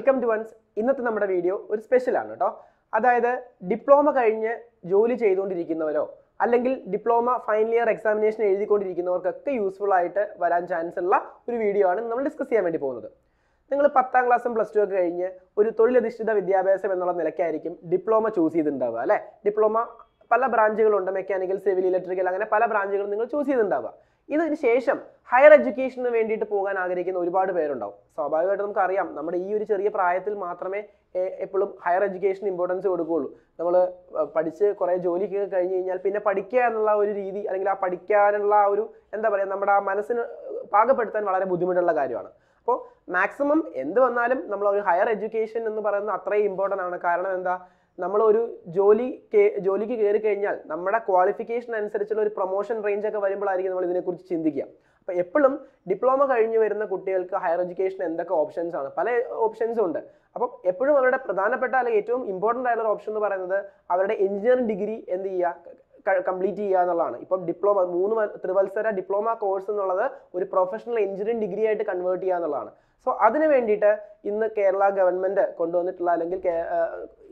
Welcome to once ഇന്നത്തെ നമ്മുടെ video ഒരു സ്പെഷ്യലാണ് കേട്ടോ അതായത് ഡിപ്ലോമ കഴിഞ്ഞ് ജോലി ചെയ്തുകൊണ്ടിരിക്കുന്നവരോ അല്ലെങ്കിൽ ഡിപ്ലോമ ഫൈനൽ ഇയർ എക്സാമിനേഷൻ എഴുതിക്കൊണ്ടിരിക്കുന്നവർക്കൊക്കെ യൂസ്ഫുൾ ആയിട്ട് വരാൻ ചാൻസ് ഉള്ള ഒരു വീഡിയോ ആണ് നമ്മൾ ഡിസ്കസ് ചെയ്യാൻ വേണ്ടി പോകുന്നത്. നിങ്ങൾ പത്താം ക്ലാസ്സും പ്ലസ് ടു ഒക്കെ കഴിഞ്ഞ് ഒരു തൊഴിലധിഷ്ഠിത വിദ്യാഭ്യാസം എന്നുള്ള നിലയ്ക്കായിരിക്കും ഡിപ്ലോമ ചൂസ് ചെയ്തിട്ടുണ്ടാവുക അല്ലേ? ഡിപ്ലോമ പല ബ്രാഞ്ചുകളുണ്ട് മെക്കാനിക്കൽ സിവിൽ ഇലക്ട്രിക്കൽ അങ്ങനെ പല ബ്രാഞ്ചുകളും നിങ്ങൾ ചൂസ് ചെയ്തിട്ടുണ്ടാവുക. ഇതിന് ശേഷം ഹയർ എഡ്യൂക്കേഷന് വേണ്ടിയിട്ട് പോകാൻ ആഗ്രഹിക്കുന്ന ഒരുപാട് പേരുണ്ടാവും. സ്വാഭാവികമായിട്ട് നമുക്കറിയാം നമ്മുടെ ഈ ഒരു ചെറിയ പ്രായത്തിൽ മാത്രമേ എപ്പോഴും ഹയർ എഡ്യൂക്കേഷൻ ഇമ്പോർട്ടൻസ് കൊടുക്കുകയുള്ളൂ. നമ്മൾ പഠിച്ച് കുറേ ജോലിക്ക് കഴിഞ്ഞ് കഴിഞ്ഞാൽ പിന്നെ പഠിക്കുക എന്നുള്ള ഒരു രീതി അല്ലെങ്കിൽ ആ പഠിക്കാനുള്ള ആ ഒരു എന്താ പറയുക നമ്മുടെ ആ മനസ്സിന് പാകപ്പെടുത്താൻ വളരെ ബുദ്ധിമുട്ടുള്ള കാര്യമാണ്. അപ്പോൾ മാക്സിമം എന്ത് വന്നാലും നമ്മൾ ഒരു ഹയർ എഡ്യൂക്കേഷൻ എന്ന് പറയുന്നത് അത്രയും ഇമ്പോർട്ടന്റ് ആണ്. കാരണം എന്താ? നമ്മൾ ഒരു ജോലി ജോലിക്ക് കയറി കഴിഞ്ഞാൽ നമ്മുടെ ക്വാളിഫിക്കേഷൻ അനുസരിച്ചുള്ള ഒരു പ്രൊമോഷൻ റേഞ്ച് ഒക്കെ വരുമ്പോഴായിരിക്കും നമ്മൾ ഇതിനെക്കുറിച്ച് ചിന്തിക്കുക. അപ്പോൾ എപ്പോഴും ഡിപ്ലോമ കഴിഞ്ഞ് വരുന്ന കുട്ടികൾക്ക് ഹയർ എഡ്യൂക്കേഷൻ എന്തൊക്കെ ഓപ്ഷൻസ് ആണ്? പല ഓപ്ഷൻസും ഉണ്ട്. അപ്പം എപ്പോഴും അവരുടെ പ്രധാനപ്പെട്ട അല്ലെങ്കിൽ ഏറ്റവും ഇമ്പോർട്ടന്റ് ആയിട്ടുള്ള ഓപ്ഷൻ എന്ന് പറയുന്നത് അവരുടെ എഞ്ചിനീയറിംഗ് ഡിഗ്രി എന്ത് ചെയ്യുക? കംപ്ലീറ്റ് ചെയ്യുക എന്നുള്ളതാണ്. ഇപ്പം ഡിപ്ലോമ മൂന്ന് ത്രിവത്സര ഡിപ്ലോമ കോഴ്സ് എന്നുള്ളത് ഒരു പ്രൊഫഷണൽ എഞ്ചിനീയറിംഗ് ഡിഗ്രി ആയിട്ട് കൺവേർട്ട് ചെയ്യുക എന്നുള്ളതാണ്. സോ അതിനു വേണ്ടിയിട്ട് ഇന്ന് കേരള ഗവൺമെന്റ് കൊണ്ടുവന്നിട്ടുള്ള അല്ലെങ്കിൽ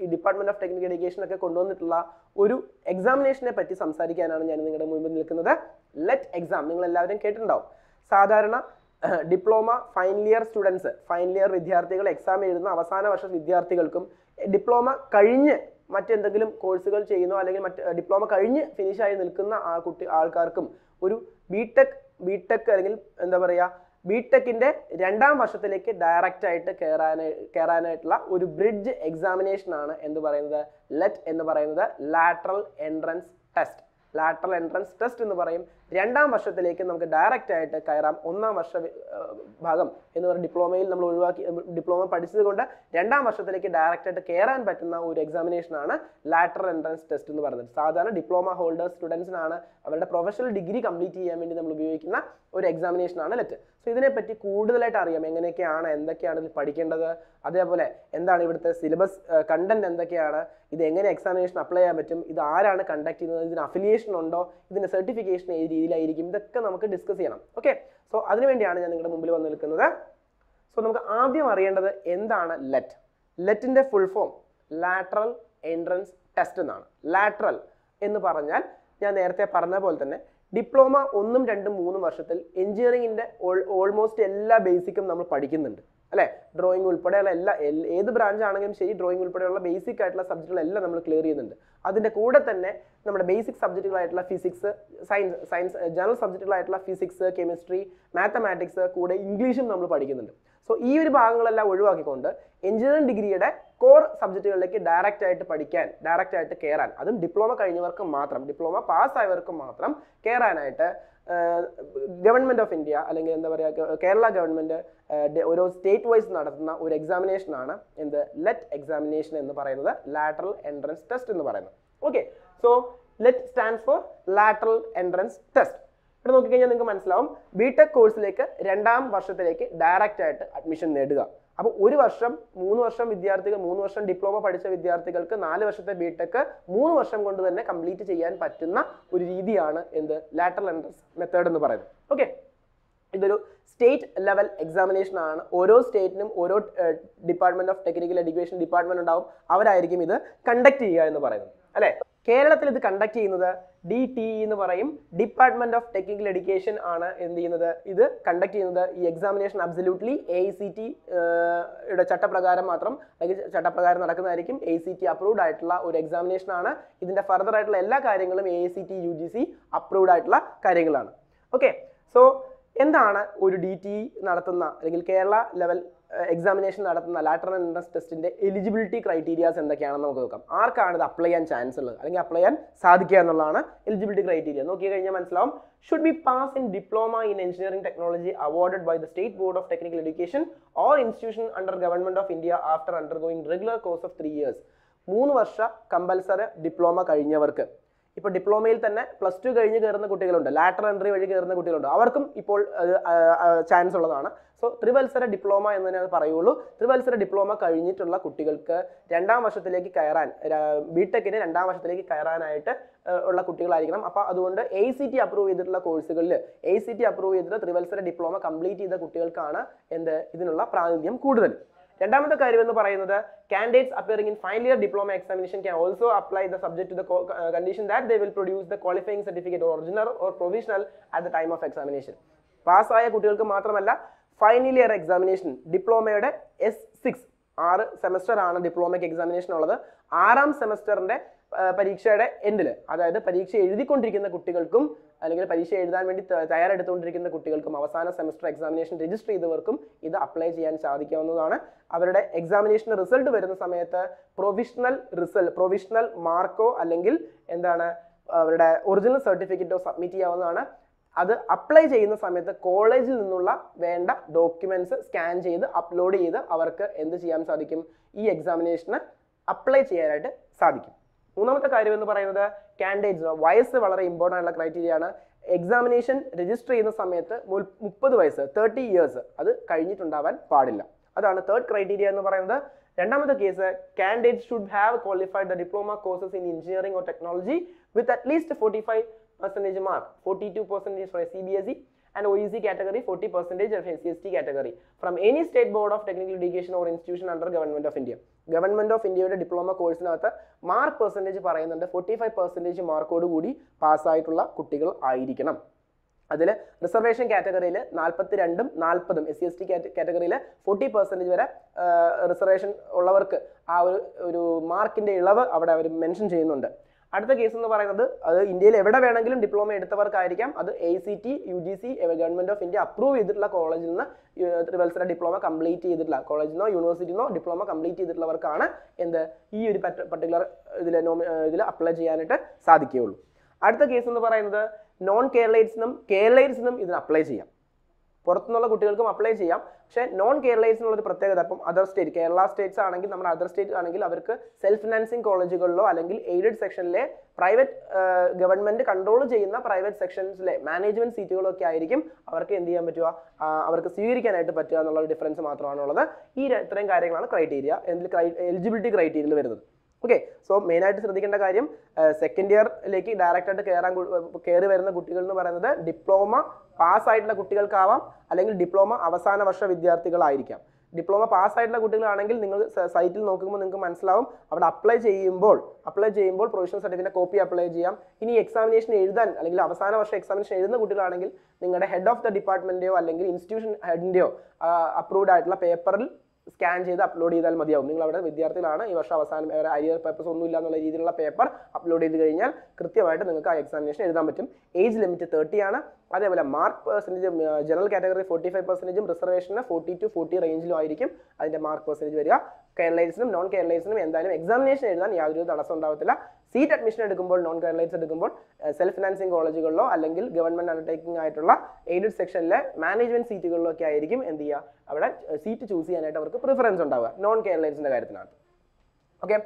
ഈ ഡിപ്പാർട്ട്മെന്റ് ഓഫ് ടെക്നിക്കൽ എഡ്യൂക്കേഷൻ ഒക്കെ കൊണ്ടുവന്നിട്ടുള്ള ഒരു എക്സാമിനേഷനെ പറ്റി സംസാരിക്കാനാണ് ഞാൻ നിങ്ങളുടെ മുമ്പിൽ നിൽക്കുന്നത്. ലെറ്റ് എക്സാം നിങ്ങൾ എല്ലാവരും കേട്ടിട്ടുണ്ടാവും. സാധാരണ diploma final year students final year വിദ്യാർത്ഥികൾ എക്സാം എഴുതുന്ന അവസാന വർഷ വിദ്യാർത്ഥികൾക്കും ഡിപ്ലോമ കഴിഞ്ഞ് മറ്റെന്തെങ്കിലും കോഴ്സുകൾ ചെയ്യുന്നോ അല്ലെങ്കിൽ മറ്റ് ഡിപ്ലോമ കഴിഞ്ഞ് ഫിനിഷായി നിൽക്കുന്ന ആ കുട്ടി ആൾക്കാർക്കും ഒരു ബി ടെക് ബി ടെക് അല്ലെങ്കിൽ എന്താ പറയുക ബി ടെക്കിന്റെ രണ്ടാം വർഷത്തിലേക്ക് ഡയറക്റ്റ് ആയിട്ട് കയറാനായി കയറാനായിട്ടുള്ള ഒരു ബ്രിഡ്ജ് എക്സാമിനേഷൻ ആണ് എന്ന് പറയുന്നത്? ലെറ്റ് എന്ന് പറയുന്നത് lateral entrance test lateral entrance test എന്ന് പറയും. രണ്ടാം വർഷത്തിലേക്ക് നമുക്ക് ഡയറക്റ്റ് ആയിട്ട് കയറാം. ഒന്നാം വർഷ ഭാഗം എന്ന് പറഞ്ഞ ഡിപ്ലോമയിൽ നമ്മൾ ഒഴിവാക്കി ഡിപ്ലോമ പഠിച്ചത് കൊണ്ട് രണ്ടാം വർഷത്തിലേക്ക് ഡയറക്റ്റ് ആയിട്ട് കയറാൻ പറ്റുന്ന ഒരു എക്സാമിനേഷൻ ആണ് ലാറ്ററൽ എൻട്രൻസ് ടെസ്റ്റ് എന്ന് പറയുന്നത്. സാധാരണ ഡിപ്ലോമ ഹോൾഡേഴ്സ് സ്റ്റുഡൻസിനാണ് അവരുടെ പ്രൊഫഷണൽ ഡിഗ്രി കംപ്ലീറ്റ് ചെയ്യാൻ വേണ്ടി നമ്മൾ ഉപയോഗിക്കുന്ന ഒരു എക്സാമിനേഷൻ ആണ് ലെറ്റ്. സോ ഇതിനെപ്പറ്റി കൂടുതലായിട്ട് അറിയാം. എങ്ങനെയൊക്കെയാണ് എന്തൊക്കെയാണ് ഇതിൽ പഠിക്കേണ്ടത്? അതേപോലെ എന്താണ് ഇവിടുത്തെ സിലബസ് കണ്ടന്റ് എന്തൊക്കെയാണ്? ഇത് എങ്ങനെ എക്സാമിനേഷൻ അപ്ലൈ ചെയ്യാൻ പറ്റും? ഇത് ആരാണ് കണ്ടക്ട് ചെയ്യുന്നത്? ഇതിന് അഫിലിയേഷൻ ഉണ്ടോ? ഇതിന് സർട്ടിഫിക്കേഷൻ ഏത് രീതിയിലായിരിക്കും. ഇതൊക്കെ നമുക്ക് ഡിസ്കസ് ചെയ്യണം. ഓക്കെ സോ അതിനുവേണ്ടിയാണ് ഞാൻ നിങ്ങളുടെ മുമ്പിൽ വന്ന് നിൽക്കുന്നത്. സോ നമുക്ക് ആദ്യം അറിയേണ്ടത് എന്താണ് LET ലെറ്റിന്റെ full form lateral entrance test എന്നാണ്. ലാറ്ററൽ എന്ന് പറഞ്ഞാൽ ഞാൻ നേരത്തെ പറഞ്ഞ പോലെ തന്നെ ഡിപ്ലോമ ഒന്നും രണ്ടും മൂന്നും വർഷത്തിൽ എഞ്ചിനീയറിംഗിന്റെ ഓൾമോസ്റ്റ് എല്ലാ ബേസിക്കും നമ്മൾ പഠിക്കുന്നുണ്ട്. അല്ലെ? ഡ്രോയിങ് ഉൾപ്പെടെയുള്ള എല്ലാ ഏത് ബ്രാഞ്ച് ആണെങ്കിലും ശരി ഡ്രോയിങ് ഉൾപ്പെടെയുള്ള ബേസിക് ആയിട്ടുള്ള സബ്ജക്റ്റുകളെല്ലാം നമ്മൾ ക്ലിയർ ചെയ്യുന്നുണ്ട്. അതിന്റെ കൂടെ തന്നെ നമ്മുടെ ബേസിക് സബ്ജക്റ്റുകളായിട്ടുള്ള ഫിസിക്സ് സയൻസ് സയൻസ് ജനറൽ സബ്ജക്റ്റുകളായിട്ടുള്ള ഫിസിക്സ് കെമിസ്ട്രി മാത്തമാറ്റിക്സ് കൂടെ ഇംഗ്ലീഷും നമ്മൾ പഠിക്കുന്നുണ്ട്. സോ ഈ ഒരു ഭാഗങ്ങളെല്ലാം ഒഴിവാക്കിക്കൊണ്ട് എഞ്ചിനീയറിംഗ് ഡിഗ്രിയുടെ കോർ സബ്ജക്റ്റുകളിലേക്ക് ഡയറക്റ്റ് ആയിട്ട് പഠിക്കാൻ ഡയറക്റ്റ് ആയിട്ട് കയറാൻ അതും ഡിപ്ലോമ കഴിഞ്ഞവർക്ക് മാത്രം ഡിപ്ലോമ പാസ്സായവർക്ക് മാത്രം കയറാനായിട്ട് ഗവൺമെന്റ് ഓഫ് ഇന്ത്യ അല്ലെങ്കിൽ എന്താ പറയുക കേരള ഗവൺമെന്റ് ഓരോ സ്റ്റേറ്റ് വൈസ് നടത്തുന്ന ഒരു എക്സാമിനേഷൻ ആണ് എന്ത് ലെറ്റ് എക്സാമിനേഷൻ എന്ന് പറയുന്നത് ലാറ്ററൽ എൻട്രൻസ് ടെസ്റ്റ് എന്ന് പറയുന്നത്. Okay so LET stand for lateral entrance test ഇവിടെ നോക്കിക്കഴിഞ്ഞാൽ നിങ്ങൾക്ക് മനസ്സിലാവും. ബിടെക് കോഴ്സിലേക്ക് രണ്ടാം വർഷത്തിലേക്ക് ഡയറക്റ്റ് ആയിട്ട് അഡ്മിഷൻ നേടുക. അപ്പോൾ ഒരു വർഷം മൂന്ന് വർഷം വിദ്യാർത്ഥികൾ മൂന്ന് വർഷം ഡിപ്ലോമ പഠിച്ച വിദ്യാർത്ഥികൾക്ക് നാല് വർഷത്തെ ബിടെക് മൂന്ന് വർഷം കൊണ്ട് തന്നെ കംപ്ലീറ്റ് ചെയ്യാൻ പറ്റുന്ന ഒരു രീതിയാണ് എന്ത്? ലാറ്ററൽ എൻട്രൻസ് മെത്തേഡ് എന്ന് പറയുന്നത്. ഓക്കെ ഇതൊരു സ്റ്റേറ്റ് ലെവൽ എക്സാമിനേഷൻ ആണ്. ഓരോ സ്റ്റേറ്റിനും ഓരോ department of technical education department ഉണ്ടാവും. അവരായിരിക്കും ഇത് കണ്ടക്ട് ചെയ്യുക എന്ന് പറയുന്നത്. അല്ലെ? കേരളത്തിൽ ഇത് കണ്ടക്ട് ചെയ്യുന്നത് ഡി ടി എന്ന് പറയും. ഡിപ്പാർട്ട്മെന്റ് ഓഫ് ടെക്നിക്കൽ എഡ്യൂക്കേഷൻ ആണ് എന്ത് ചെയ്യുന്നത്. ഇത് കണ്ടക്ട് ചെയ്യുന്നത് ഈ examination absolutely A C T യുടെ ചട്ടപ്രകാരം മാത്രം. അല്ലെങ്കിൽ ചട്ടപ്രകാരം നടക്കുന്നതായിരിക്കും എ സി ടി അപ്രൂവ്ഡ് ആയിട്ടുള്ള ഒരു എക്സാമിനേഷൻ ആണ്. ഇതിന്റെ ഫർദർ ആയിട്ടുള്ള എല്ലാ കാര്യങ്ങളും A C T U G C approved ആയിട്ടുള്ള കാര്യങ്ങളാണ്. ഓക്കെ സോ എന്താണ് ഒരു ഡി ടി നടത്തുന്ന അല്ലെങ്കിൽ കേരള ലെവൽ എക്സാമിനേഷൻ നടത്തുന്ന ലാറ്ററൽ എൻട്രൻസ് ടെസ്റ്റിന്റെ എലിജിബിലിറ്റി ക്രൈറ്റീരിയാസ് എന്തൊക്കെയാണെന്ന് നമുക്ക് നോക്കാം. ആർക്കാണ് ഇത് അപ്ലൈ ചെയ്യാൻ ചാൻസ് ഉള്ളത്? അല്ലെങ്കിൽ അപ്ലൈ ചെയ്യാൻ സാധിക്കുക എന്നുള്ളതാണ് എലിജിബിലിറ്റി ക്രൈറ്റീരിയ നോക്കി കഴിഞ്ഞാൽ മനസ്സിലാവും. Should be pass in diploma in engineering technology awarded by the state board of technical education or institution under government of India after undergoing regular course of three years മൂന്ന് വർഷ compulsory diploma കഴിഞ്ഞവർക്ക് ഇപ്പോൾ ഡിപ്ലോമയിൽ തന്നെ plus two കഴിഞ്ഞ് കയറുന്ന കുട്ടികളുണ്ട്. Lateral entry വഴി കയറുന്ന കുട്ടികളുണ്ട്. അവർക്കും ഇപ്പോൾ ചാൻസ് ഉള്ളതാണ്. സോ ത്രിവത്സര ഡിപ്ലോമ എന്ന് തന്നെ പറയുള്ളൂ. ത്രിവത്സര ഡിപ്ലോമ കഴിഞ്ഞിട്ടുള്ള കുട്ടികൾക്ക് രണ്ടാം വർഷത്തിലേക്ക് കയറാൻ ബി ടെക്കിന് രണ്ടാം വർഷത്തിലേക്ക് കയറാനായിട്ട് ഉള്ള കുട്ടികളായിരിക്കണം. അപ്പോൾ അതുകൊണ്ട് എ സി ടി അപ്രൂവ് ചെയ്തിട്ടുള്ള കോഴ്സുകളിൽ എ സി ടി അപ്രൂവ് ചെയ്തിട്ട് ത്രിവത്സര ഡിപ്ലോമ കംപ്ലീറ്റ് ചെയ്ത കുട്ടികൾക്കാണ് എന്ത് ഇതിനുള്ള പ്രാതിനിധ്യം കൂടുതൽ. രണ്ടാമത്തെ കാര്യം എന്ന് പറയുന്നത് candidates appearing in final year diploma examination can also apply the subject to the condition that they will produce the qualifying certificate original or provisional at the time of examination പാസ്സായ കുട്ടികൾക്ക് മാത്രമല്ല ഫൈനൽ ഇയർ എക്സാമിനേഷൻ ഡിപ്ലോമയുടെ S six ആറ് semester ആണ് ഡിപ്ലോമയ്ക്ക് examination ഉള്ളത്. ആറാം സെമസ്റ്ററിന്റെ പരീക്ഷയുടെ എൻഡിൽ അതായത് പരീക്ഷ എഴുതിക്കൊണ്ടിരിക്കുന്ന കുട്ടികൾക്കും അല്ലെങ്കിൽ പരീക്ഷ എഴുതാൻ വേണ്ടി തയ്യാറെടുത്തുകൊണ്ടിരിക്കുന്ന കുട്ടികൾക്കും അവസാന സെമസ്റ്റർ എക്സാമിനേഷൻ രജിസ്റ്റർ ചെയ്തവർക്കും ഇത് അപ്ലൈ ചെയ്യാൻ സാധിക്കാവുന്നതാണ്. അവരുടെ എക്സാമിനേഷൻ റിസൾട്ട് വരുന്ന സമയത്ത് പ്രൊവിഷണൽ റിസൾട്ട് പ്രൊവിഷണൽ മാർക്കോ അല്ലെങ്കിൽ എന്താണ് അവരുടെ ഒറിജിനൽ സർട്ടിഫിക്കറ്റോ സബ്മിറ്റ് ചെയ്യാവുന്നതാണ്. അത് അപ്ലൈ ചെയ്യുന്ന സമയത്ത് കോളേജിൽ നിന്നുള്ള വേണ്ട ഡോക്യുമെന്റ്സ് സ്കാൻ ചെയ്ത് അപ്ലോഡ് ചെയ്ത് അവർക്ക് എന്ത് ചെയ്യാൻ സാധിക്കും? ഈ എക്സാമിനേഷന് അപ്ലൈ ചെയ്യാനായിട്ട് സാധിക്കും. മൂന്നാമത്തെ കാര്യം എന്ന് പറയുന്നത് കാൻഡിഡേറ്റ്സ് വയസ്സ് വളരെ ഇമ്പോർട്ടന്റ് ആയിട്ടുള്ള ക്രൈറ്റീരിയ ആണ്. എക്സാമിനേഷൻ രജിസ്റ്റർ ചെയ്യുന്ന സമയത്ത് മുപ്പത് വയസ്സ് തേർട്ടി ഇയേഴ്സ് അത് കഴിഞ്ഞിട്ടുണ്ടാവാൻ പാടില്ല. അതാണ് തേർഡ് ക്രൈറ്റീരിയ എന്ന് പറയുന്നത്. രണ്ടാമത്തെ case candidate should have qualified the diploma courses in engineering or technology with at least forty five percentage mark forty two percentage for C B S E and O E C category forty percentage of S C S T category from any state board of technical education or institution under government of India government of ഇന്ത്യയുടെ diploma കോഴ്സിനകത്ത് mark percentage പറയുന്നുണ്ട്. Forty five percentage മാർക്കോട് കൂടി പാസ്സായിട്ടുള്ള കുട്ടികൾ ആയിരിക്കണം. അതിൽ reservation കാറ്റഗറിയിൽ നാൽപ്പത്തി രണ്ടും നാൽപ്പതും S C S T category forty percentage വരെ റിസർവേഷൻ ഉള്ളവർക്ക് ആ ഒരു ഒരു മാർക്കിന്റെ ഇളവ് അവിടെ അവർ മെൻഷൻ ചെയ്യുന്നുണ്ട്. അടുത്ത കേസ് എന്ന് പറയുന്നത് അത് ഇന്ത്യയിൽ എവിടെ വേണമെങ്കിലും ഡിപ്ലോമ എടുത്തവർക്കായിരിക്കാം. അത് A C T U G C government of India approve ചെയ്തിട്ടുള്ള കോളേജിൽ നിന്ന് ത്രിവത്സര ഡിപ്ലോമ കംപ്ലീറ്റ് ചെയ്തിട്ടുള്ള കോളേജിൽ നിന്നോ ഡിപ്ലോമ കംപ്ലീറ്റ് ചെയ്തിട്ടുള്ളവർക്കാണ് എന്ത് ഈ ഒരു പർട്ടിക്കുലർ ഇതിൽ ഇതിൽ അപ്ലൈ ചെയ്യാനായിട്ട് സാധിക്കുകയുള്ളൂ. അടുത്ത കേസ് എന്ന് പറയുന്നത് നോൺ കേരളൈറ്റ്സിനും കേരളൈറ്റ്സിനും ഇതിന് അപ്ലൈ ചെയ്യാം. പുറത്തുനിന്നുള്ള കുട്ടികൾക്കും അപ്ലൈ ചെയ്യാം. പക്ഷേ നോൺ കേരളൈറ്റ്സിനുള്ള ഒരു പ്രത്യേകത ഇപ്പം അതർ സ്റ്റേറ്റ് കേരള സ്റ്റേറ്റ്സ് ആണെങ്കിൽ നമ്മുടെ അതർ സ്റ്റേറ്റ് ആണെങ്കിൽ അവർക്ക് സെൽഫ് ഫിനാൻസിങ് കോളേജുകളിലോ അല്ലെങ്കിൽ എയ്ഡഡ് സെക്ഷനിലെ പ്രൈവറ്റ് ഗവൺമെന്റ് കൺട്രോൾ ചെയ്യുന്ന പ്രൈവറ്റ് സെക്ഷൻസിലെ മാനേജ്മെന്റ് സീറ്റുകളൊക്കെ ആയിരിക്കും അവർക്ക് എന്ത് ചെയ്യാൻ പറ്റുക? അവർക്ക് സ്വീകരിക്കാനായിട്ട് പറ്റുക എന്നുള്ള ഒരു ഡിഫറൻസ് മാത്രമാണുള്ളത്. ഈ ഇത്രയും കാര്യങ്ങളാണ് ക്രൈറ്റീരിയ എന്തിൽ എലിജിബിലിറ്റി ക്രൈറ്റീരിയയിൽ വരുന്നത്. ഓക്കെ സോ മെയിൻ മെയിനായിട്ട് ശ്രദ്ധിക്കേണ്ട കാര്യം സെക്കൻഡ് ഇയറിലേക്ക് ഡയറക്റ്റ് ആയിട്ട് കയറാൻ കയറി വരുന്ന കുട്ടികൾ എന്ന് പറയുന്നത് ഡിപ്ലോമ പാസ് ആയിട്ടുള്ള കുട്ടികൾക്കാവാം അല്ലെങ്കിൽ ഡിപ്ലോമ അവസാന വർഷ വിദ്യാർത്ഥികളായിരിക്കാം. ഡിപ്ലോമ പാസ് ആയിട്ടുള്ള കുട്ടികളാണെങ്കിൽ നിങ്ങൾ സൈറ്റിൽ നോക്കുമ്പോൾ നിങ്ങൾക്ക് മനസ്സിലാവും അവിടെ അപ്ലൈ ചെയ്യുമ്പോൾ അപ്ലൈ ചെയ്യുമ്പോൾ പ്രൊവിഷണൽ സർട്ടിഫിക്കറ്റ് കോപ്പി അപ്ലൈ ചെയ്യാം. ഇനി എക്സാമിനേഷൻ എഴുതാൻ അല്ലെങ്കിൽ അവസാന വർഷം എക്സാമിനേഷൻ എഴുതുന്ന കുട്ടികളാണെങ്കിൽ നിങ്ങളുടെ ഹെഡ് ഓഫ് ദ ഡിപ്പാർട്ട്മെന്റിന്റെയോ അല്ലെങ്കിൽ ഇൻസ്റ്റിറ്റ്യൂഷൻ ഹെഡിന്റെയോ അപ്രൂവ്ഡ് ആയിട്ടുള്ള പേപ്പറിൽ സ്കാൻ ചെയ്ത് അപ്ലോഡ് ചെയ്താൽ മതിയാവും. നിങ്ങൾ അവിടെ വിദ്യാർത്ഥികളാണ്. ഈ വർഷം അവസാനം വേറെ അരിയർ പേപ്പേഴ്സ് ഒന്നും ഇല്ല എന്നുള്ള രീതിയിലുള്ള പേപ്പർ അപ്ലോഡ് ചെയ്ത് കഴിഞ്ഞാൽ കൃത്യമായിട്ട് നിങ്ങൾക്ക് ആ എക്സാമിനേഷൻ എഴുതാൻ പറ്റും. ഏജ് ലിമിറ്റ് തേർട്ടി ആണ്. അതേപോലെ mark percentage general category forty five പെർസെന്റേജും റിസർവേഷന് ഫോർട്ടി ടു ഫോർട്ടി റേഞ്ചിലും ആയിരിക്കും അതിന്റെ മാർക്ക് പെർസെന്റേജ് വരിക. കേരളൈറ്റ്സിനും നോൺ കേരളൈറ്റ്സിനും എന്തായാലും എക്സാമിനേഷൻ എഴുതാൻ യാതൊരു തടസ്സം ഉണ്ടാവത്തില്ല. സീറ്റ് അഡ്മിഷൻ എടുക്കുമ്പോൾ നോൺ കേരളൈറ്റ്സ് എടുക്കുമ്പോൾ സെൽഫ് ഫിനാൻസിങ് കോളേജുകളിലോ അല്ലെങ്കിൽ ഗവൺമെന്റ് അണ്ടർടേക്കിംഗ് ആയിട്ടുള്ള എയ്ഡഡ് സെക്ഷനിലെ മാനേജ്മെന്റ് സീറ്റുകളിലോ ഒക്കെ ആയിരിക്കും എന്ത് ചെയ്യുക? അവിടെ സീറ്റ് ചൂസ് ചെയ്യാനായിട്ട് അവർക്ക് പ്രിഫറൻസ് ഉണ്ടാവുക. നോൺ കേരളൈറ്റ്സിന്റെ കാര്യത്തിനകത്ത്. ഓക്കെ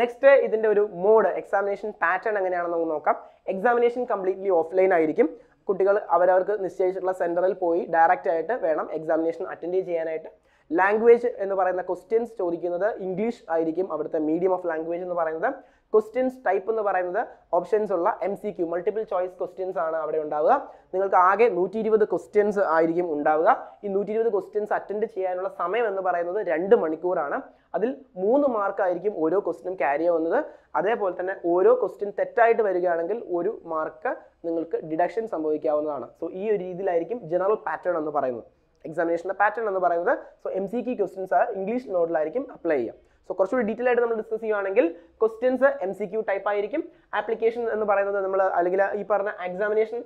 നെക്സ്റ്റ് ഇതിന്റെ ഒരു മോഡ് എക്സാമിനേഷൻ പാറ്റേൺ എങ്ങനെയാണെന്ന് നമുക്ക് നോക്കാം. എക്സാമിനേഷൻ കംപ്ലീറ്റ്ലി ഓഫ്ലൈൻ ആയിരിക്കും. കുട്ടികൾ അവരവർക്ക് നിശ്ചയിച്ചിട്ടുള്ള സെന്ററിൽ പോയി ഡയറക്റ്റ് ആയിട്ട് വേണം എക്സാമിനേഷൻ അറ്റൻഡ് ചെയ്യാനായിട്ട്. ലാംഗ്വേജ് എന്ന് പറയുന്ന ക്വസ്റ്റ്യൻസ് ചോദിക്കുന്നത് ഇംഗ്ലീഷ് ആയിരിക്കും അവിടുത്തെ മീഡിയം ഓഫ് ലാംഗ്വേജ് എന്ന് പറയുന്നത്. ക്വസ്റ്റ്യൻസ് ടൈപ്പ് എന്ന് പറയുന്നത് ഓപ്ഷൻസ് ഉള്ള M C Q multiple choice questions ആണ് അവിടെ ഉണ്ടാവുക. നിങ്ങൾക്ക് ആകെ നൂറ്റി ഇരുപത് ക്വസ്റ്റ്യൻസ് ആയിരിക്കും ഉണ്ടാവുക. ഈ നൂറ്റി ഇരുപത് ക്വസ്റ്റ്യൻസ് അറ്റൻഡ് ചെയ്യാനുള്ള സമയം എന്ന് പറയുന്നത് രണ്ട് മണിക്കൂറാണ്. അതിൽ മൂന്ന് മാർക്ക് ആയിരിക്കും ഓരോ ക്വസ്റ്റിനും ക്യാരി ആവുന്നത്. അതേപോലെ തന്നെ ഓരോ ക്വസ്റ്റ്യൻ തെറ്റായിട്ട് വരികയാണെങ്കിൽ ഒരു മാർക്ക് നിങ്ങൾക്ക് ഡിഡക്ഷൻ സംഭവിക്കാവുന്നതാണ്. സോ ഈ ഒരു രീതിയിലായിരിക്കും ജനറൽ പാറ്റേൺ എന്ന് പറയുന്നത്. എക്സാമിനേഷന്റെ പാറ്റേൺ എന്ന് പറയുന്നത്. So M C Q questions English നോഡിലായിരിക്കും apply ചെയ്യുക. സോ കുറച്ചുകൂടി ഡീറ്റെയിൽ ആയിട്ട് നമ്മൾ ഡിസ്കസ് ചെയ്യുകയാണെങ്കിൽ questions M C Q type ആയിരിക്കും. ആപ്ലിക്കേഷൻ എന്ന് പറയുന്നത് നമ്മൾ അല്ലെങ്കിൽ ഈ പറഞ്ഞ എക്സാമിനേഷൻ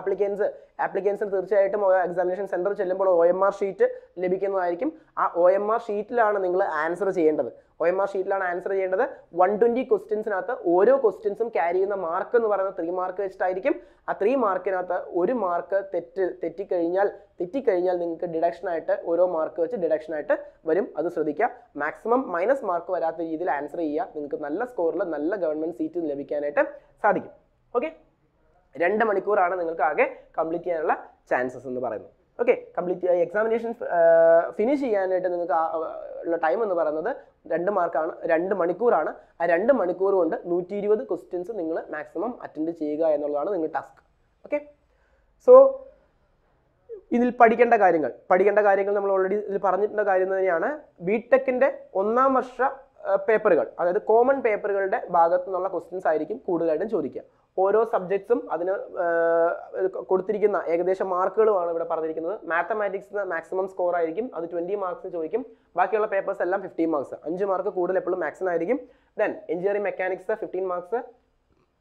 ആപ്ലിക്കൻസ് ആപ്ലിക്കൻസിന് തീർച്ചയായിട്ടും എക്സാമിനേഷൻ സെന്റർ ചെല്ലുമ്പോൾ ഒ എം ആർ ഷീറ്റ് ലഭിക്കുന്നതായിരിക്കും. ആ ഒ എം ആർ ഷീറ്റിലാണ് നിങ്ങൾ ആൻസർ ചെയ്യേണ്ടത്. ഒ എം ആർ ഷീറ്റിലാണ് ആൻസർ ചെയ്യേണ്ടത്? വൺ ട്വന്റി ക്വസ്റ്റ്യൻസിനകത്ത് ഓരോ ക്വസ്റ്റ്യൻസും ക്യാരി ചെയ്യുന്ന മാർക്ക് എന്ന് പറയുന്നത് ത്രീ മാർക്ക് വെച്ചിട്ടായിരിക്കും. ആ ത്രീ മാർക്കിനകത്ത് ഒരു മാർക്ക് തെറ്റ് തെറ്റിക്കഴിഞ്ഞാൽ തെറ്റിക്കഴിഞ്ഞാൽ നിങ്ങൾക്ക് ഡിഡക്ഷൻ ആയിട്ട് ഓരോ മാർക്ക് വെച്ച് ഡിഡക്ഷൻ ആയിട്ട് വരും. അത് ശ്രദ്ധിക്കുക. മാക്സിമം മൈനസ് മാർക്ക് വരാത്ത രീതിയിൽ ആൻസർ ചെയ്യുക. നിങ്ങൾക്ക് നല്ല സ്കോറിൽ നല്ല ഗവൺമെന്റ് സീറ്റ് ലഭിക്കാനായിട്ട് സാധിക്കും. ഓക്കെ രണ്ട് മണിക്കൂറാണ് നിങ്ങൾക്ക് ആകെ കംപ്ലീറ്റ് ചെയ്യാനുള്ള ചാൻസസ് എന്ന് പറയുന്നത്. ഓക്കെ കംപ്ലീറ്റ് എക്സാമിനേഷൻ ഫിനിഷ് ചെയ്യാനായിട്ട് നിങ്ങൾക്ക് ഉള്ള ടൈം എന്ന് പറയുന്നത് രണ്ട് മാർക്കാണ് രണ്ട് മണിക്കൂറാണ്. ആ രണ്ട് മണിക്കൂർ കൊണ്ട് നൂറ്റി ഇരുപത് ക്വസ്റ്റ്യൻസ് നിങ്ങൾ മാക്സിമം അറ്റൻഡ് ചെയ്യുക എന്നുള്ളതാണ് നിങ്ങളുടെ ടാസ്ക് ഓക്കെ സോ ഇതിൽ പഠിക്കേണ്ട കാര്യങ്ങൾ. പഠിക്കേണ്ട കാര്യങ്ങൾ നമ്മൾ ഓൾറെഡി ഇതിൽ പറഞ്ഞിട്ടുള്ള കാര്യം തന്നെയാണ്. ബി ടെക്കിന്റെ ഒന്നാം വർഷ പേപ്പറുകൾ. അതായത് കോമൺ പേപ്പറുകളുടെ ഭാഗത്തു നിന്നുള്ള ക്വസ്റ്റ്യൻസ് ആയിരിക്കും കൂടുതലായിട്ടും ചോദിക്കുക. ഓരോ സബ്ജക്ട്സും അതിന് കൊടുത്തിരിക്കുന്ന ഏകദേശം മാർക്കുകളുമാണ് ഇവിടെ പറഞ്ഞിരിക്കുന്നത്. മാത്തമാറ്റിക്സ് മാക്സിമം സ്കോർ ആയിരിക്കും. അത് ട്വന്റി മാർക്സ് ചോദിക്കും. ബാക്കിയുള്ള പേപ്പേഴ്സ് എല്ലാം ഫിഫ്റ്റീൻ മാർക്സ് അഞ്ച് മാർക്ക് കൂടുതൽ എപ്പോഴും മാത്സിനായിരിക്കും then engineering mechanics fifteen marks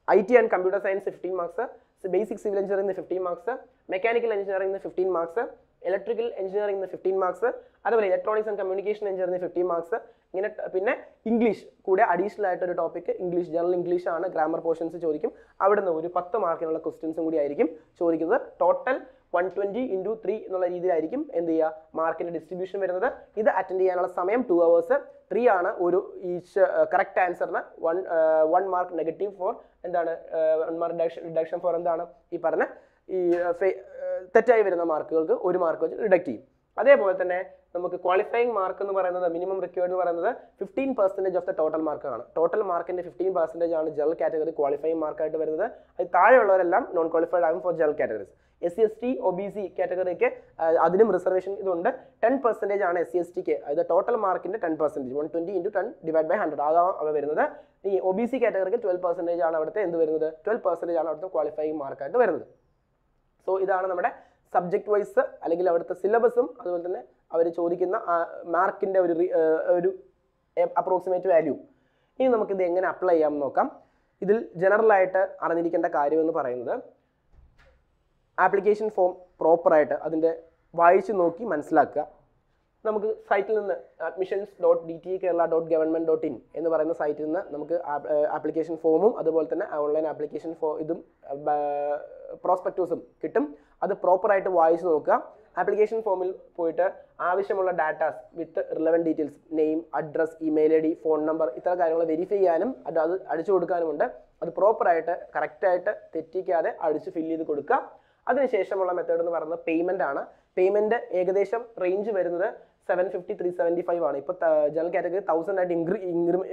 I T and computer science fifteen marks basic civil engineering fifteen marks mechanical engineering fifteen marks electrical engineering fifteen marks അതുപോലെ electronics and communication engineering fifteen marks ഇങ്ങനെ പിന്നെ English കൂടെ additional ആയിട്ട് ഒരു topic English general English ആണ്. Grammar portions ചോദിക്കും. അവിടുന്ന് ഒരു പത്ത് മാർക്കിനുള്ള ക്വസ്റ്റ്യൻസും കൂടി ആയിരിക്കും ചോദിക്കുന്നത്. Total one twenty into three എന്നുള്ള രീതിയിലായിരിക്കും എന്ത് ചെയ്യുക? മാർക്കിന്റെ ഡിസ്ട്രിബ്യൂഷൻ വരുന്നത്. ഇത് അറ്റൻഡ് ചെയ്യാനുള്ള സമയം ടു അവേഴ്സ് ത്രീ ആണ് ഒരു each correct ആൻസറിന് one one mark negative for എന്താണ് one mark deduction reduction for എന്താണ് ഈ പറഞ്ഞ ഈ തെറ്റായി വരുന്ന മാർക്കുകൾക്ക് ഒരു മാർക്ക് വെച്ച് റിഡക്ട് ചെയ്യും. അതേപോലെ തന്നെ നമുക്ക് ക്വാളിഫയിങ് മാർക്ക് എന്ന് പറയുന്നത് മിനിമം റിക്വയർഡ് എന്ന് പറയുന്നത് fifteen percentage of the total മാർക്കാണ് ടോട്ടൽ മാർക്കിന്റെ ഫിഫ്റ്റീൻ പെർസെന്റേജ് ആണ് ജനറൽ കാറ്റഗറി ക്വാളിഫയിങ് മാർക്കായിട്ട് വരുന്നത്. അത് താഴെയുള്ളവരെല്ലാം നോൺ ക്വാളിഫൈഡ് ആകും for general categories S C S T O B C കാറ്റഗറിക്ക് അതിനും റിസർവേഷൻ ഇതുണ്ട്. ടെൻ പെർസെന്റേജ് ആണ് എസ് സി എസ് ടിക്ക് അതായത് ടോട്ടൽ മാർക്കിന്റെ ten percentage one twenty into ten divide by hundred അതാണ് അവ വരുന്നത്. ഈ ഒ ബി സി കാറ്റഗറിക്ക് ട്വൽവ് പെർസെന്റേജ് ആണ് അവിടുത്തെ എന്ത് വരുന്നത്? ട്വൽവ് പെർസെന്റേജ് ആണ് അവിടുത്തെ ക്വാളിഫയിങ് മാർക്കായിട്ട് വരുന്നത്. സോ ഇതാണ് നമ്മുടെ സബ്ജക്ട് വൈസ് അല്ലെങ്കിൽ അവിടുത്തെ സിലബസും അതുപോലെ തന്നെ അവർ ചോദിക്കുന്ന മാർക്കിന്റെ ഒരു ഒരു അപ്രോക്സിമേറ്റ് വാല്യൂ ഇനി നമുക്കിത് എങ്ങനെ അപ്ലൈ ചെയ്യാമെന്ന് നോക്കാം. ഇതിൽ ജനറലായിട്ട് അറിഞ്ഞിരിക്കേണ്ട കാര്യമെന്ന് പറയുന്നത് ആപ്ലിക്കേഷൻ ഫോം പ്രോപ്പറായിട്ട് അതിന്റെ വായിച്ച് നോക്കി മനസ്സിലാക്കുക. നമുക്ക് സൈറ്റിൽ നിന്ന് admissions dot D T Kerala dot government dot in എന്ന് പറയുന്ന സൈറ്റിൽ നിന്ന് നമുക്ക് ആപ്ലിക്കേഷൻ ഫോമും അതുപോലെ തന്നെ ഓൺലൈൻ ആപ്ലിക്കേഷൻ ഫോ ഇതും പ്രോസ്പെക്ടൂസും കിട്ടും. അത് പ്രോപ്പറായിട്ട് വായിച്ച് നോക്കുക. ആപ്ലിക്കേഷൻ ഫോമിൽ പോയിട്ട് ആവശ്യമുള്ള datas with relevant details name address email I D phone number ഇത്തരം കാര്യങ്ങൾ വെരിഫൈ ചെയ്യാനും അത് അത് അടിച്ചു കൊടുക്കാനുമുണ്ട്. അത് പ്രോപ്പറായിട്ട് കറക്റ്റായിട്ട് തെറ്റിക്കാതെ അടിച്ച് ഫില്ല് ചെയ്ത് കൊടുക്കുക. അതിനുശേഷമുള്ള മെത്തേഡ് എന്ന് പറയുന്നത് പേയ്മെന്റ് ആണ്. പേയ്മെന്റ് ഏകദേശം റേഞ്ച് വരുന്നത് seven fifty three seventy five ആണ് ഇപ്പോൾ ജനറൽ കാറ്റഗറി തൗസൻഡ് ആയിട്ട് ഇൻക്രി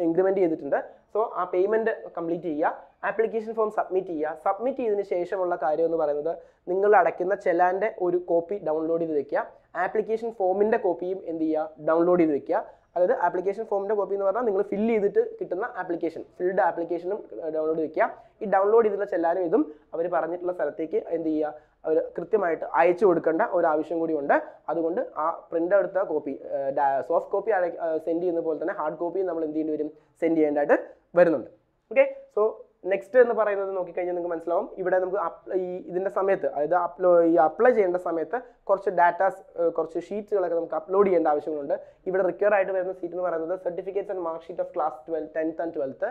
ഇൻക്രിമെന്റ് ചെയ്തിട്ടുണ്ട്. സോ ആ പേയ്മെന്റ് കംപ്ലീറ്റ് ചെയ്യുക. ആപ്ലിക്കേഷൻ ഫോം സബ്മിറ്റ് ചെയ്യുക. സബ്മിറ്റ് ചെയ്തതിന് ശേഷമുള്ള കാര്യം എന്ന് പറയുന്നത് നിങ്ങൾ അടയ്ക്കുന്ന ചെലാന്റെ ഒരു കോപ്പി ഡൗൺലോഡ് ചെയ്ത് വെക്കുക. ആപ്ലിക്കേഷൻ ഫോമിന്റെ കോപ്പിയും എന്ത് ചെയ്യുക? ഡൗൺലോഡ് ചെയ്ത് വെക്കുക. അതായത് ആപ്ലിക്കേഷൻ ഫോമിന്റെ കോപ്പി എന്ന് പറഞ്ഞാൽ നിങ്ങൾ ഫില്ല് ചെയ്തിട്ട് കിട്ടുന്ന ആപ്ലിക്കേഷൻ ഫിൽഡ് ആപ്ലിക്കേഷനും ഡൗൺലോഡ് വെക്കുക. ഈ ഡൗൺലോഡ് ചെയ്തിട്ടുള്ള ചെല്ലാനും ഇതും അവർ പറഞ്ഞിട്ടുള്ള സ്ഥലത്തേക്ക് എന്ത് ചെയ്യുക? അവർ കൃത്യമായിട്ട് അയച്ചു കൊടുക്കേണ്ട ഒരു ആവശ്യം കൂടി ഉണ്ട്. അതുകൊണ്ട് ആ പ്രിന്റ് എടുത്ത കോപ്പി സോഫ്റ്റ് കോപ്പി സെൻഡ് ചെയ്യുന്ന പോലെ തന്നെ ഹാർഡ് കോപ്പി നമ്മൾ എന്ത് ചെയ്യേണ്ടി വരും? സെൻഡ് ചെയ്യേണ്ടതായിട്ട് വരുന്നുണ്ട്. ഓക്കെ സോ നെക്സ്റ്റ് എന്ന് പറയുന്നത് നോക്കിക്കഴിഞ്ഞാൽ നിങ്ങൾക്ക് മനസ്സിലാവും. ഇവിടെ നമുക്ക് ഈ ഇതിന്റെ സമയത്ത് അതായത് അപ്ലോ ഈ അപ്ലൈ ചെയ്യേണ്ട സമയത്ത് കുറച്ച് ഡാറ്റാസ് കുറച്ച് ഷീറ്റുകളൊക്കെ നമുക്ക് അപ്ലോഡ് ചെയ്യേണ്ട ആവശ്യങ്ങളുണ്ട്. ഇവിടെ റിക്വയർ ആയിട്ട് വരുന്ന സീറ്റ് എന്ന് പറയുന്നത് certificates and mark sheet of class twelve tenth and twelfth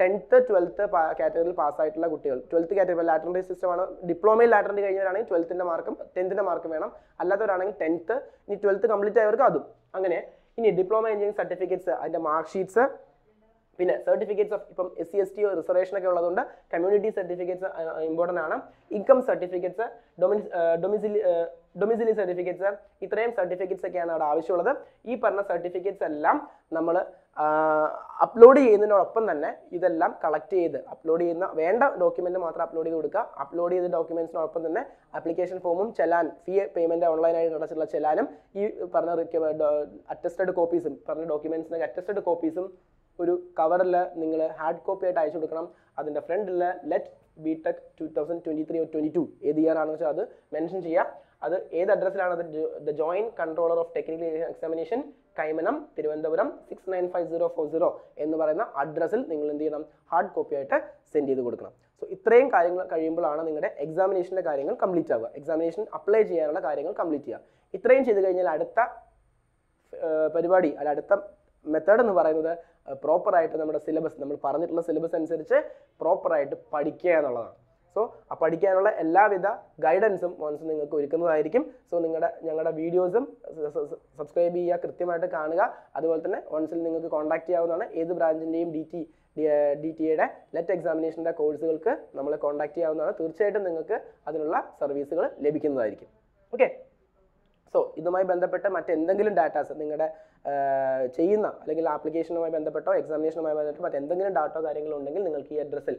tenth twelfth കാറ്റഗറിയിൽ പാസ്സായിട്ടുള്ള കുട്ടികൾ. ട്വൽത്ത് കാറ്റഗറി ലാറ്ററി സിസ്റ്റമാണ് ഡിപ്ലോമയിൽ ലാറ്ററി കഴിഞ്ഞവരാണെങ്കിൽ ട്വൽത്തിന്റെ മാർക്കും ടെൻത്തിന്റെ മാർക്കും വേണം. അല്ലാത്തവരാണെങ്കിൽ ടെൻത്ത് ഇനി ട്വൽത്ത് കംപ്ലീറ്റ് ആയവർക്ക് അതും. അങ്ങനെ ഇനി ഡിപ്ലോമ എഞ്ചിനീയറിംഗ് സർട്ടിഫിക്കറ്റ്സ് അതിന്റെ മാർക്ക് ഷീറ്റ്സ് പിന്നെ സർട്ടിഫിക്കറ്റ്സ് ഓഫ് ഇപ്പം S C S T reservation ഒക്കെ ഉള്ളതുകൊണ്ട് കമ്മ്യൂണിറ്റി സർട്ടിഫിക്കറ്റ്സ് ഇമ്പോർട്ടന്റ് ആണ്. Income certificates domicile domicile certificates ഇത്രയും സർട്ടിഫിക്കറ്റ്സ് ഒക്കെയാണ് അവിടെ ആവശ്യമുള്ളത്. ഈ പറഞ്ഞ സർട്ടിഫിക്കറ്റ്സ് എല്ലാം നമ്മൾ അപ്ലോഡ് ചെയ്യുന്നതിനോടൊപ്പം തന്നെ ഇതെല്ലാം കളക്ട് ചെയ്ത് അപ്ലോഡ് ചെയ്യുന്ന വേണ്ട ഡോക്യുമെന്റ് മാത്രം അപ്ലോഡ് ചെയ്ത് കൊടുക്കുക. അപ്ലോഡ് ചെയ്ത ഡോക്യുമെന്റ്സിനോടൊപ്പം തന്നെ ആപ്ലിക്കേഷൻ ഫോമും ചെലാൻ ഫീ പേയ്മെന്റ് ഓൺലൈനായിട്ട് അടച്ചിട്ടുള്ള ചെലാനും ഈ പറഞ്ഞ അറ്റസ്റ്റഡ് കോപ്പീസും പറഞ്ഞ ഡോക്യുമെന്റ്സിന്റെ അറ്റസ്റ്റഡ് കോപ്പീസും ഒരു കവറിൽ നിങ്ങൾ ഹാർഡ് കോപ്പി ആയിട്ട് അയച്ചു കൊടുക്കണം. അതിന്റെ ഫ്രണ്ടിൽ LET B tech two thousand twenty three twenty two ഏത് ഇയർ ആണെന്ന് വെച്ചാൽ അത് മെൻഷൻ ചെയ്യുക അത് ഏത് അഡ്രസ്സിലാണ് അത് the joint controller of technical examination Kaimanam Thiruvananthapuram six nine five zero four zero എന്ന് പറയുന്ന അഡ്രസ്സിൽ നിങ്ങൾ എന്ത് ചെയ്യണം? ഹാർഡ് കോപ്പി ആയിട്ട് സെൻഡ് ചെയ്ത് കൊടുക്കണം. സോ ഇത്രയും കാര്യങ്ങൾ കഴിയുമ്പോഴാണ് നിങ്ങളുടെ എക്സാമിനേഷന്റെ കാര്യങ്ങൾ കംപ്ലീറ്റ് ആവുക. എക്സാമിനേഷൻ അപ്ലൈ ചെയ്യാനുള്ള കാര്യങ്ങൾ കംപ്ലീറ്റ് ചെയ്യുക. ഇത്രയും ചെയ്ത് കഴിഞ്ഞാൽ അടുത്ത പരിപാടി അല്ല അടുത്ത മെത്തേഡ് എന്ന് പറയുന്നത് പ്രോപ്പർ ആയിട്ട് നമ്മുടെ സിലബസ് നമ്മൾ പറഞ്ഞിട്ടുള്ള സിലബസ് അനുസരിച്ച് പ്രോപ്പർ ആയിട്ട് പഠിക്കുക എന്നുള്ളതാണ്. സോ ആ പഠിക്കാനുള്ള എല്ലാവിധ ഗൈഡൻസും വൺസ് നിങ്ങൾക്ക് ഒരുക്കുന്നതായിരിക്കും. സോ നിങ്ങളുടെ ഞങ്ങളുടെ വീഡിയോസും സബ്സ്ക്രൈബ് ചെയ്യുക കൃത്യമായിട്ട് കാണുക. അതുപോലെ തന്നെ വൺസിൽ നിങ്ങൾക്ക് കോൺടാക്ട് ചെയ്യാവുന്നതാണ് ഏത് ബ്രാഞ്ചിന്റെയും ഡി ടി ഡി ടി എയുടെ ലെറ്റ് എക്സാമിനേഷന്റെ കോഴ്സുകൾക്ക് നമ്മളെ കോൺടാക്ട് ചെയ്യാവുന്നതാണ്. തീർച്ചയായിട്ടും നിങ്ങൾക്ക് അതിനുള്ള സർവീസുകൾ ലഭിക്കുന്നതായിരിക്കും. ഓക്കെ സോ ഇതുമായി ബന്ധപ്പെട്ട് മറ്റെന്തെങ്കിലും ഡാറ്റാസ് നിങ്ങളുടെ ചെയ്യുന്ന അല്ലെങ്കിൽ ആപ്ലിക്കേഷനുമായി ബന്ധപ്പെട്ടോ എക്സാമിനേഷനുമായി ബന്ധപ്പെട്ടോ മറ്റെന്തെങ്കിലും ഡാറ്റോ കാര്യങ്ങളോ ഉണ്ടെങ്കിൽ നിങ്ങൾക്ക് ഈ അഡ്രസ്സിൽ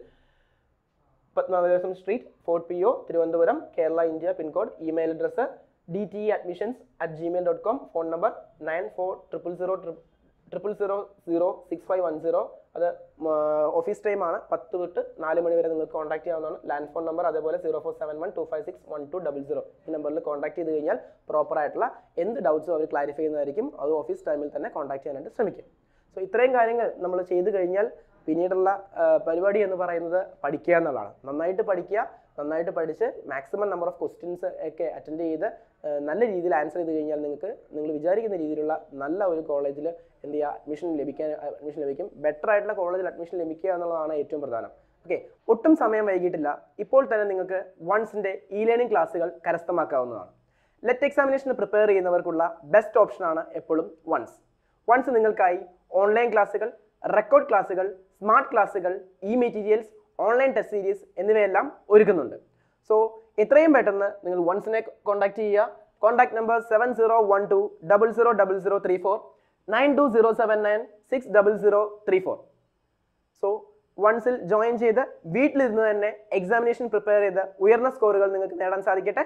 Padmanabhadesam street fort P O Thiruvananthapuram Kerala India pincode email address D T admissions at Gmail dot com phone number nine four triple zero triple zero zero six five one zero അത് office time ആണ്. പത്ത് തൊട്ട് നാല് മണി വരെ നിങ്ങൾക്ക് contact ചെയ്യാവുന്നതാണ്. Land phone number അതേപോലെ zero four seven one two five six one two double zero ഈ നമ്പറിൽ കോൺടാക്ട് ചെയ്ത് കഴിഞ്ഞാൽ പ്രോപ്പർ ആയിട്ടുള്ള എന്ത് ഡൗട്ട്സും അവർ ക്ലാരിഫൈ ചെയ്യുന്നതായിരിക്കും. അത് ഓഫീസ് ടൈമിൽ തന്നെ കോൺടാക്ട് ചെയ്യാനായിട്ട് ശ്രമിക്കും. സോ ഇത്രയും കാര്യങ്ങൾ നമ്മൾ ചെയ്ത് കഴിഞ്ഞാൽ പിന്നീടുള്ള പരിപാടി എന്ന് പറയുന്നത് പഠിക്കുക എന്നുള്ളതാണ്. നന്നായിട്ട് പഠിക്കുക നന്നായിട്ട് പഠിച്ച് മാക്സിമം നമ്പർ ഓഫ് ക്വസ്റ്റ്യൻസ് ഒക്കെ അറ്റൻഡ് ചെയ്ത് നല്ല രീതിയിൽ ആൻസർ ചെയ്ത് കഴിഞ്ഞാൽ നിങ്ങൾക്ക് നിങ്ങൾ വിചാരിക്കുന്ന രീതിയിലുള്ള നല്ല ഒരു കോളേജിൽ എന്ത് ചെയ്യുക? അഡ്മിഷൻ ലഭിക്കാൻ അഡ്മിഷൻ ലഭിക്കും. ബെറ്റർ ആയിട്ടുള്ള കോളേജിൽ അഡ്മിഷൻ ലഭിക്കുക എന്നുള്ളതാണ് ഏറ്റവും പ്രധാനം. ഓക്കെ ഒട്ടും സമയം വൈകിട്ടില്ല ഇപ്പോൾ തന്നെ നിങ്ങൾക്ക് വൺസിന്റെ ഇ ലേണിംഗ് ക്ലാസ്സുകൾ കരസ്ഥമാക്കാവുന്നതാണ്. ലെറ്റ് എക്സാമിനേഷന് പ്രിപ്പയർ ചെയ്യുന്നവർക്കുള്ള ബെസ്റ്റ് ഓപ്ഷനാണ് എപ്പോഴും വൺസ് വൺസ് നിങ്ങൾക്കായി ഓൺലൈൻ ക്ലാസ്സുകൾ റെക്കോർഡ് ക്ലാസ്സുകൾ സ്മാർട്ട് ക്ലാസ്സുകൾ e materials online test series എന്നിവയെല്ലാം ഒരുക്കുന്നുണ്ട്. സോ എത്രയും പെട്ടെന്ന് നിങ്ങൾ വൺസിനെ കോൺടാക്ട് ചെയ്യുക. Contact number seven zero one two double zero double zero three four nine two zero seven nine six double zero three four so വൺസിൽ join ചെയ്ത് വീട്ടിലിരുന്ന് തന്നെ എക്സാമിനേഷൻ പ്രിപ്പയർ ചെയ്ത് ഉയർന്ന സ്കോറുകൾ നിങ്ങൾക്ക് നേടാൻ സാധിക്കട്ടെ?